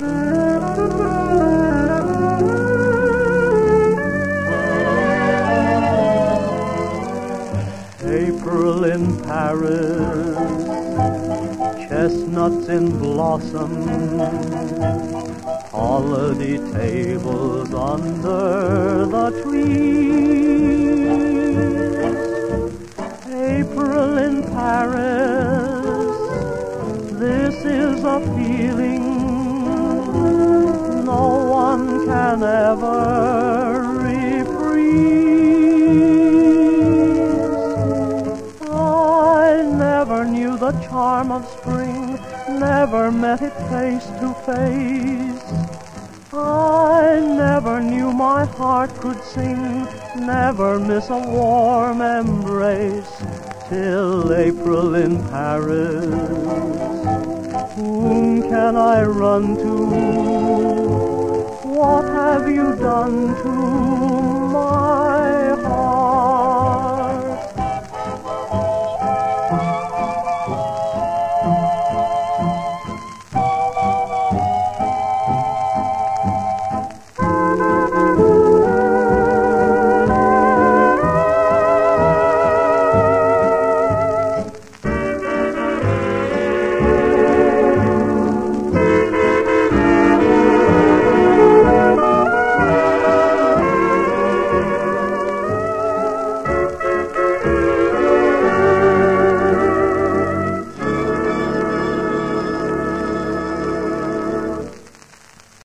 April in Paris, chestnuts in blossom, holiday tables under the trees. Can ever reprise. I never knew the charm of spring, never met it face to face. I never knew my heart could sing, never miss a warm embrace till April in Paris. Whom can I run to? What have you done to my